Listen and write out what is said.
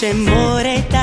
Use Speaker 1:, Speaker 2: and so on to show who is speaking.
Speaker 1: dice more